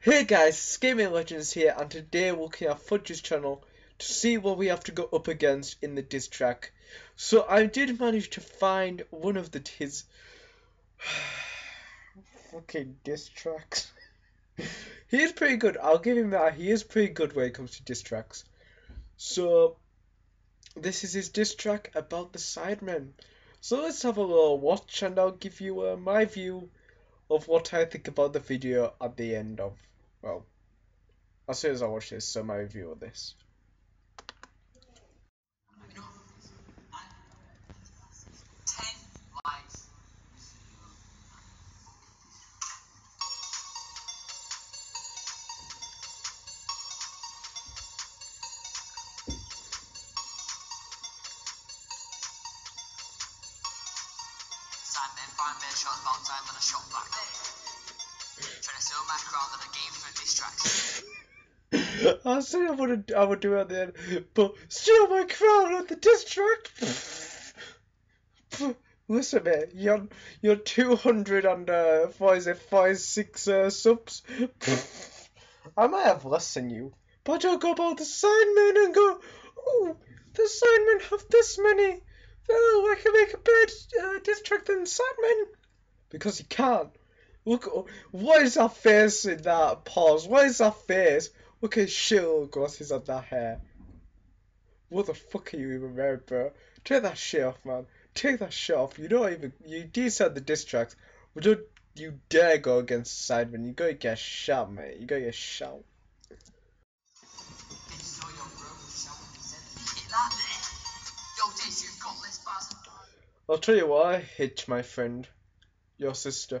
Hey guys, Gaming Legends here, and today we're looking at Fudge's channel to see what we have to go up against in the diss track. So I did manage to find one of the his fucking diss tracks. he is pretty good. I'll give him that. He is pretty good when it comes to diss tracks. So this is his diss track about the Sidemen. So let's have a little watch, and I'll give you uh, my view of what I think about the video at the end of, well, as soon as I watch this, so my review of this. shot time a shot my crown and a game for diss tracks. I said I would I would do it at the end, but steal my crown at the diss track. Listen, mate, you're you're two hundred and uh, what is it, five six uh, subs. I might have less than you, but I'll go about the Sidemen and go, oh, the Sidemen have this many. Oh, I can make a better uh, diss track than Sidemen. Because you can't. Look, what is that face in that pause? What is that face? Look at shit glasses and that hair. What the fuck are you even wearing, bro? Take that shit off, man. Take that shit off. You don't even. You decide the diss tracks, but don't you dare go against Sidemen. You gotta get shot, mate. You gotta get shot. I'll tell you what I hate, my friend. Your sister.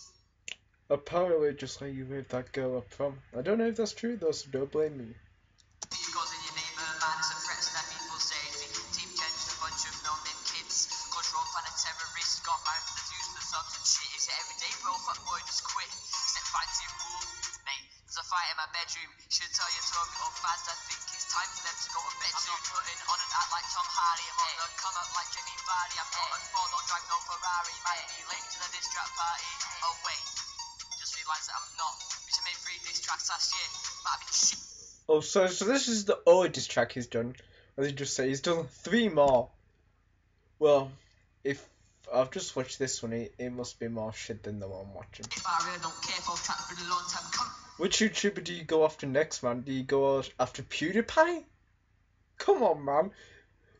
Apparently, just like you with that girl up from. I don't know if that's true though, so don't blame me. Soon. I'm not on board, not drive no Ferrari. Might be late to the party. Oh wait, realised that I'm not. I made three diss tracks last year. But I've been shit. Oh, so so this is the only diss track he's done. As he just said, he's done three more. Well, if I've just watched this one, it, it must be more shit than the one I'm watching. Which YouTuber do you go after next, man? Do you go after PewDiePie? Come on, man.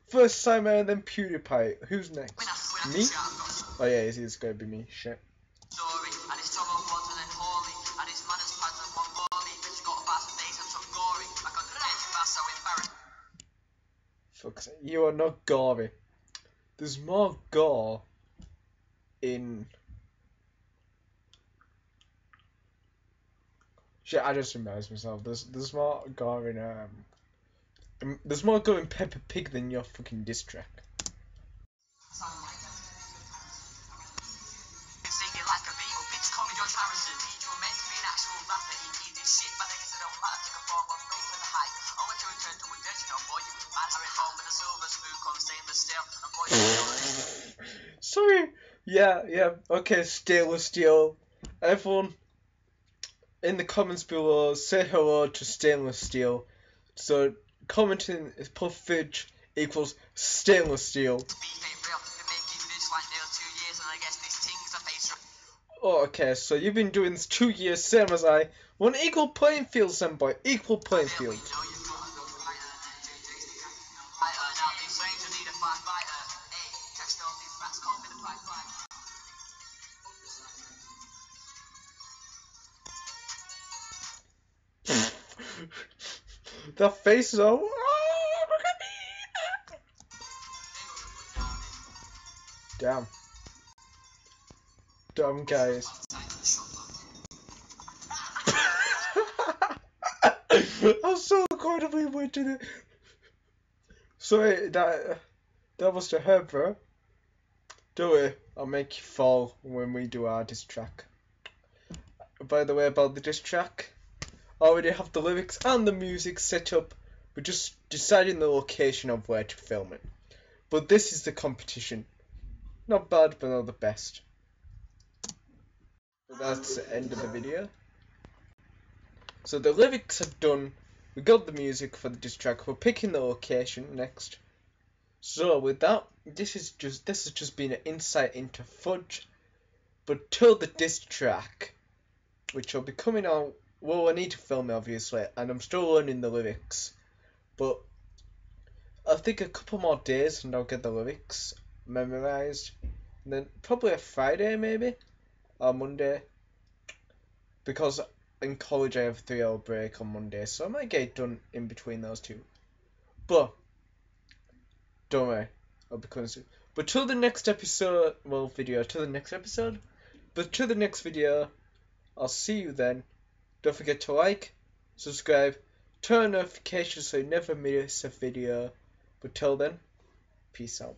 First Simon and then PewDiePie. Who's next? Me? Oh yeah, it's, it's gonna be me. Shit. You are not gory. There's more gore in shit. I just embarrassed myself. There's there's more gore in um. There's more gore in Peppa Pig than your fucking diss track. Sorry. Yeah, yeah. Okay, stainless steel. Everyone in the comments below, say hello to stainless steel. So commenting is puffage equals stainless steel. Oh, okay, so you've been doing this two years, same as I. One equal playing field, Semboy. Equal playing field. The face of oh, look at me. Damn. Dumb guys. I'm so incredibly waiting it. Sorry, that that was the hair, bro. Don't worry, I'll make you fall when we do our diss track. By the way, about the diss track, I already have the lyrics and the music set up. We're just deciding the location of where to film it. But this is the competition. Not bad, but not the best. That's the end of the video. So the lyrics are done. We got the music for the diss track. We're picking the location next. So with that, this is just this has just been an insight into Fudge. But till the diss track, which will be coming out. Well, I need to film it obviously, and I'm still learning the lyrics. But I think a couple more days and I'll get the lyrics memorized. And then probably a Friday maybe or Monday because in college I have a three hour break on Monday, so I might get it done in between those two. But don't worry, I'll be coming soon. But till the next episode, well, video, till the next episode. But till the next video, I'll see you then. Don't forget to like, subscribe, turn on notifications so you never miss a video. But till then, peace out.